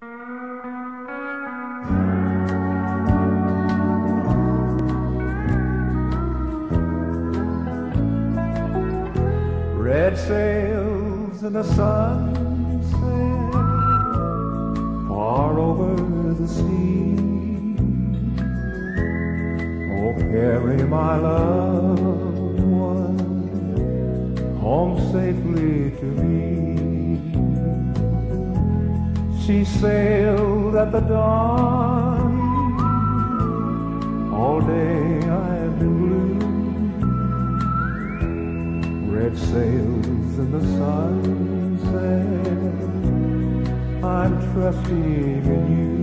Red sails in the sunset, far over the sea. Oh, carry my loved one home safely to me. She sailed at the dawn. All day I've been blue. Red sails in the sunset. I'm trusting in you.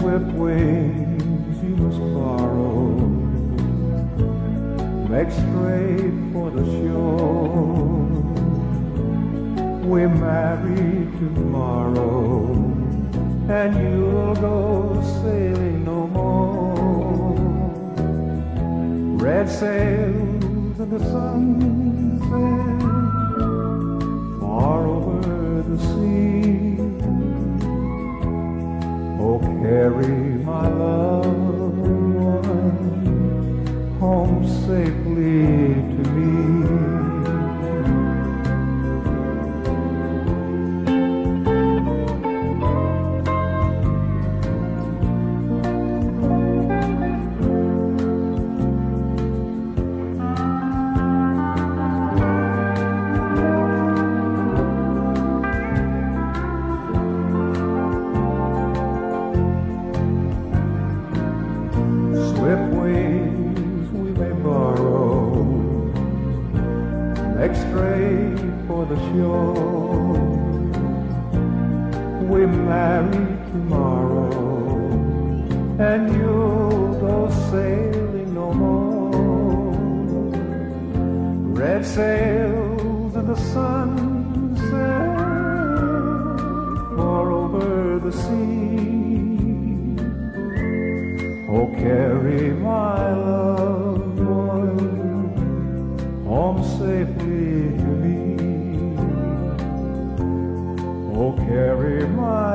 Swift wings you must borrow. Make straight for the shore. Marry tomorrow, and you'll go sailing no more. Red sails in the sunset, far over the sea. Oh, carry my loved one home safely to me. Swift wings we may borrow, make straight for the shore. We marry tomorrow, and you'll go sailing no more. Red sails in the sunset, far over the sea. Oh, carry my loved one home safely to me. Oh, carry my